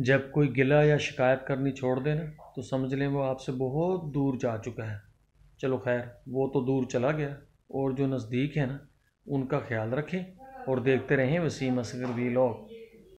जब कोई गिला या शिकायत करनी छोड़ दे ना तो समझ लें वो आपसे बहुत दूर जा चुका है। चलो खैर, वो तो दूर चला गया, और जो नज़दीक है ना, उनका ख्याल रखें और देखते रहें वसीम असगर वी लोग।